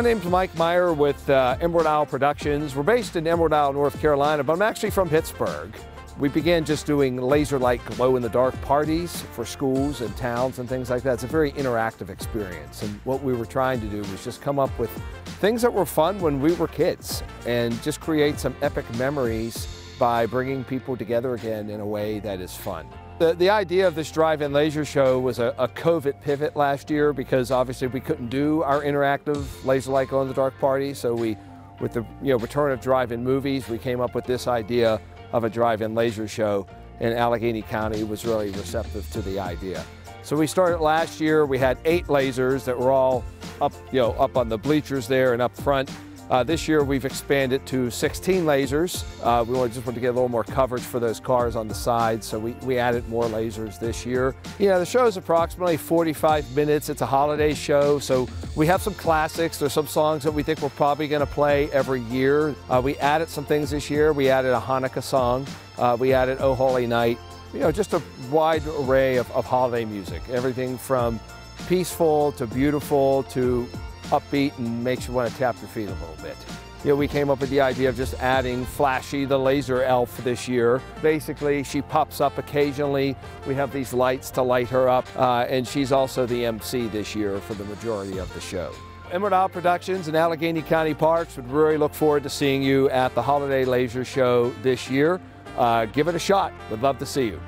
My name's Mike Meyer with uh, Emerald Owl Productions. We're based in Emerald Isle, North Carolina, but I'm actually from Pittsburgh. We began just doing laser light glow in the dark parties for schools and towns and things like that. It's a very interactive experience. And what we were trying to do was just come up with things that were fun when we were kids and just create some epic memories by bringing people together again in a way that is fun. The, the idea of this drive-in laser show was a, a, COVID pivot last year because obviously we couldn't do our interactive laser light in the dark party. So we, with the you know, return of drive-in movies, we came up with this idea of a drive-in laser show and Allegheny County was really receptive to the idea. So we started last year, we had eight lasers that were all up, you know, up on the bleachers there and up front. Uh, this year we've expanded to 16 lasers. Uh, we just want to get a little more coverage for those cars on the side, so we, we added more lasers this year. You know, the show is approximately 45 minutes. It's a holiday show, so we have some classics. There's some songs that we think we're probably going to play every year. Uh, we added some things this year. We added a Hanukkah song. Uh, we added Oh Holy Night. You know, just a wide array of, of holiday music. Everything from peaceful to beautiful to upbeat and makes you want to tap your feet a little bit. You know, we came up with the idea of just adding Flashy, the laser elf this year. Basically, she pops up occasionally. We have these lights to light her up, uh, and she's also the MC this year for the majority of the show. Emerald Owl Productions and Allegheny County Parks would really look forward to seeing you at the Holiday Laser Show this year. Uh, give it a shot. We'd love to see you.